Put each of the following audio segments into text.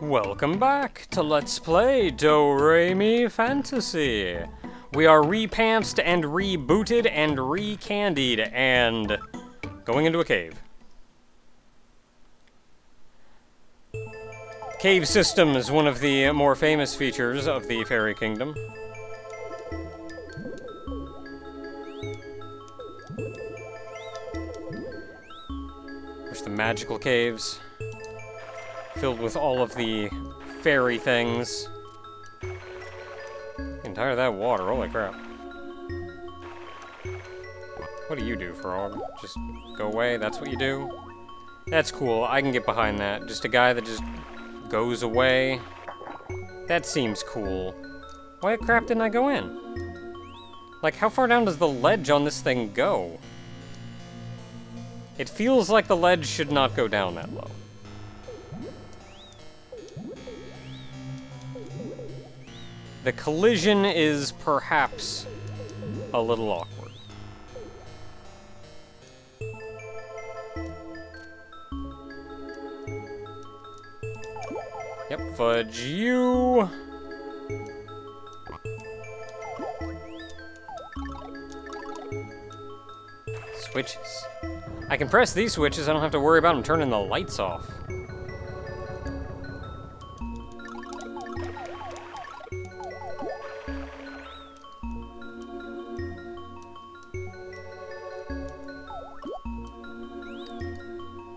Welcome back to Let's Play Do-Re-Mi Fantasy. We are repantsed and rebooted and re-candied and going into a cave. Cave system is one of the more famous features of the Fairy Kingdom. There's the magical caves, filled with all of the fairy things. Entire that water, holy crap. What do you do, Frog? Just go away, that's what you do? That's cool, I can get behind that. Just a guy that just goes away. That seems cool. Why the crap didn't I go in? Like, how far down does the ledge on this thing go? It feels like the ledge should not go down that low. The collision is perhaps a little awkward. Yep, fudge you. Switches. I can press these switches, I don't have to worry about them turning the lights off.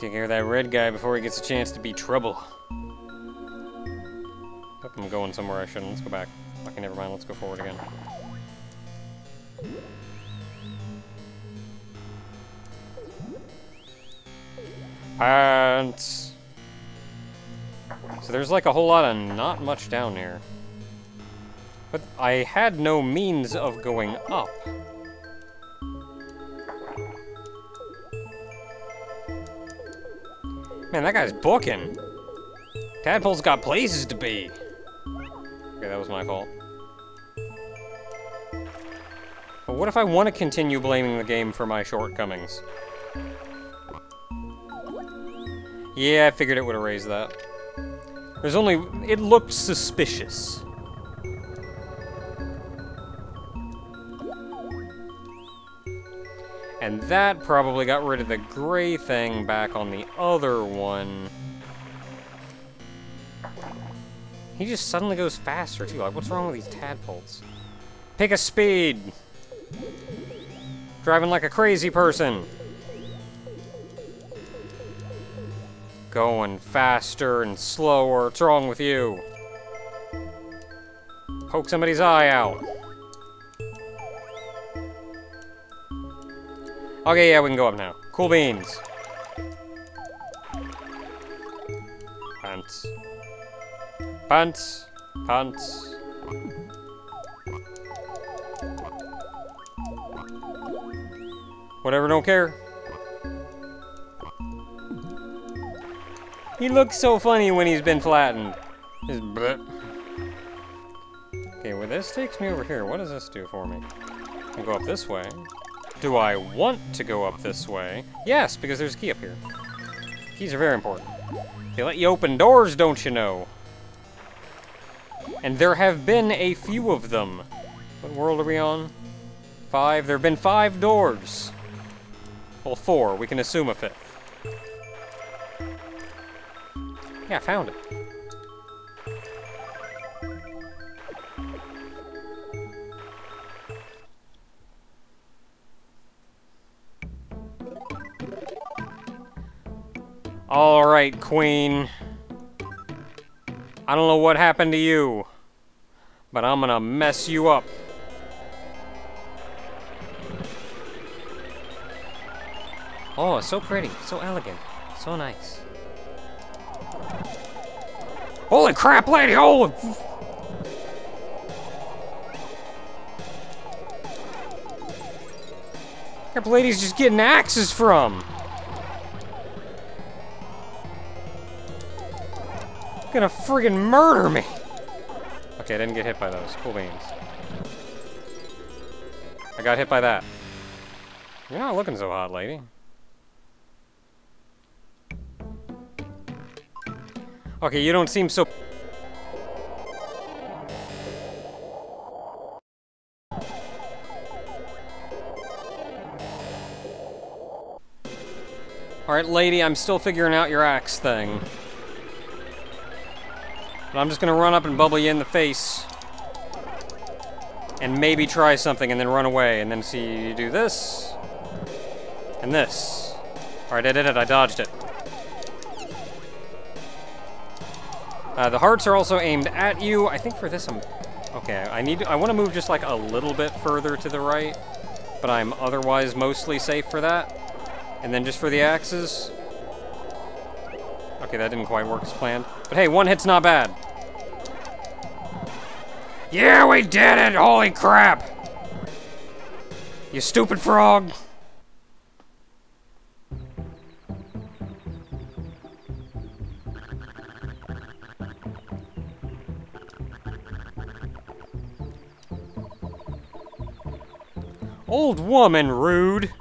Take care of that red guy before he gets a chance to be trouble. I'm going somewhere I shouldn't. Let's go back. Okay, never mind. Let's go forward again. Pants. So there's like a whole lot of not much down here. But I had no means of going up. Man, that guy's booking. Tadpole's got places to be. Okay, that was my fault. But what if I want to continue blaming the game for my shortcomings? Yeah, I figured it would erase that. There's only... It looked suspicious. And that probably got rid of the gray thing back on the other one. He just suddenly goes faster, too. Like, what's wrong with these tadpoles? Pick a speed! Driving like a crazy person! Going faster and slower. What's wrong with you? Poke somebody's eye out. Okay, yeah, we can go up now. Cool beans. Pants. Pants. Pants. Whatever, don't care. He looks so funny when he's been flattened. His butt. Okay, well this takes me over here. What does this do for me? I can go up this way. Do I want to go up this way? Yes, because there's a key up here. Keys are very important. They let you open doors, don't you know? And there have been a few of them. What world are we on? Five? There have been five doors. Well, four. We can assume a fifth. Yeah, I found it. Alright, Queen. I don't know what happened to you, but I'm gonna mess you up. Oh, so pretty, so elegant, so nice. Holy crap, lady! Holy... Crap, lady's just getting axes from. Gonna friggin' murder me! Okay, I didn't get hit by those. Cool beans. I got hit by that. You're not looking so hot, lady. Okay, you don't seem so... Alright, lady, I'm still figuring out your axe thing. But I'm just gonna run up and bubble you in the face. And maybe try something and then run away. And then see you do this. And this. Alright, I did it. I dodged it. Uh, the hearts are also aimed at you. I think for this I'm... Okay, I need. I want to move just like a little bit further to the right. But I'm otherwise mostly safe for that. And then just for the axes. Okay, that didn't quite work as planned. But hey, one hit's not bad. Yeah, we did it! Holy crap! You stupid frog! Old woman, rude!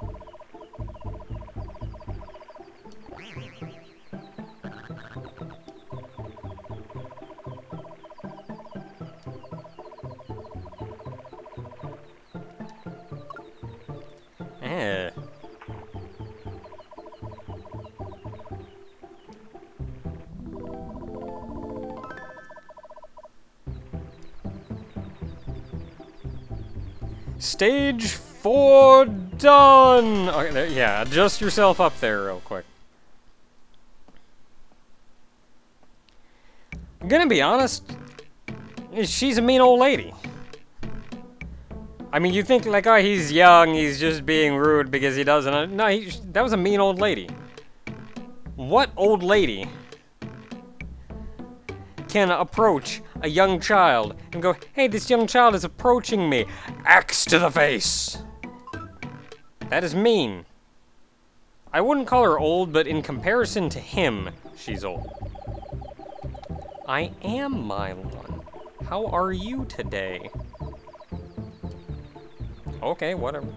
Stage four done! Okay, there, yeah, adjust yourself up there real quick. I'm gonna be honest, she's a mean old lady. I mean, you think like, oh, he's young, he's just being rude because he doesn't. Uh, no, he, that was a mean old lady. What old lady can approach a young child and go, hey, this young child is approaching me. Axe to the face. That is mean. I wouldn't call her old, but in comparison to him, she's old. I am Milon. How are you today? Okay, whatever.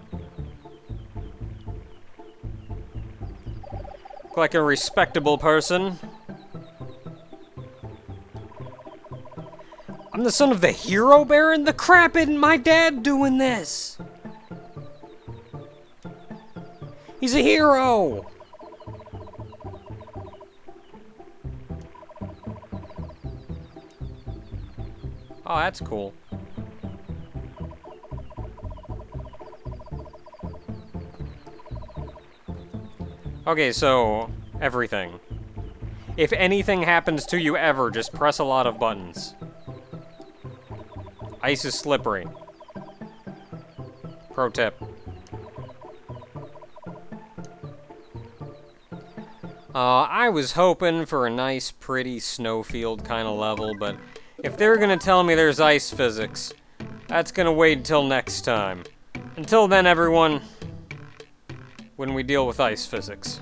Look like a respectable person. I'm the son of the hero baron? The crap isn't my dad doing this! He's a hero! Oh, that's cool. Okay, so, everything. If anything happens to you ever, just press a lot of buttons. Ice is slippery. Pro tip. Uh, I was hoping for a nice, pretty snowfield kind of level, but if they're gonna tell me there's ice physics, that's gonna wait until next time. Until then, everyone, when we deal with ice physics.